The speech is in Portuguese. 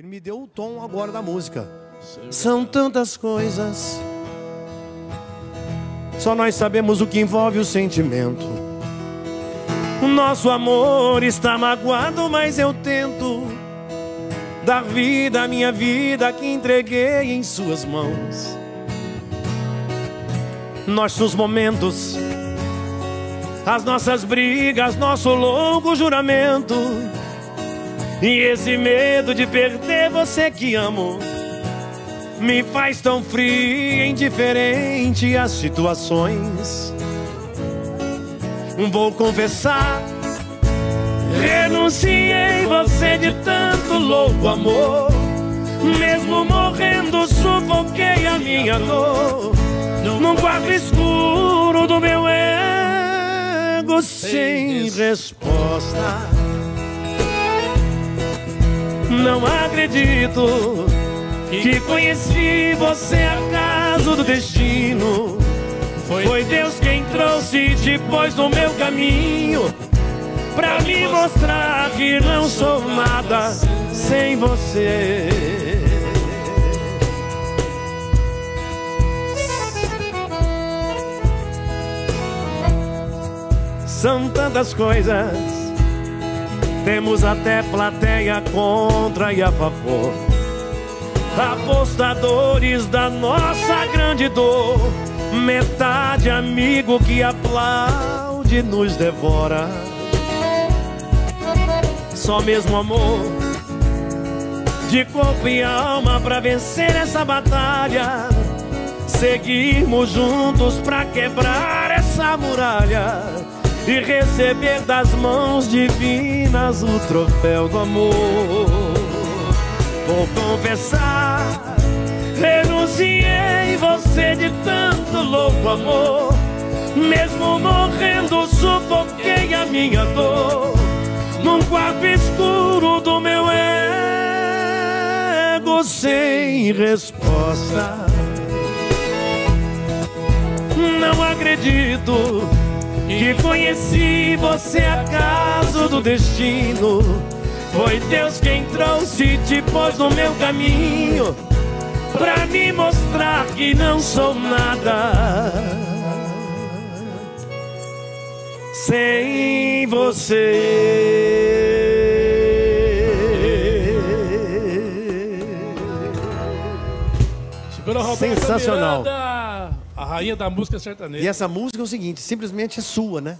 Ele me deu o tom agora da música. São tantas coisas. Só nós sabemos o que envolve o sentimento. O nosso amor está magoado, mas eu tento dar vida à minha vida que entreguei em suas mãos. Nossos momentos, as nossas brigas, nosso longo juramento. E esse medo de perder você que amo me faz tão frio e indiferente às situações. Vou confessar, renunciei você de tanto louco amor. Mesmo morrendo, sufoquei a minha dor num quarto escuro do meu ego sem resposta. Não acredito que conheci você acaso do destino. Foi Deus quem trouxe pôs no meu caminho pra me mostrar que não sou nada sem você. São tantas coisas, temos até plateia contra e a favor. Apostadores da nossa grande dor, metade amigo que aplaude nos devora. Só mesmo amor, de corpo e alma pra vencer essa batalha. Seguirmos juntos pra quebrar essa muralha e receber das mãos divinas o troféu do amor. Vou confessar, renunciei você de tanto louco amor. Mesmo morrendo, sufoquei a minha dor num quarto escuro do meu ego sem resposta. Não acredito que conheci você acaso do destino. Foi Deus quem trouxe e te pôs no meu caminho pra me mostrar que não sou nada sem você. Sensacional. A rainha da música sertaneja. E essa música é o seguinte, simplesmente é sua, né?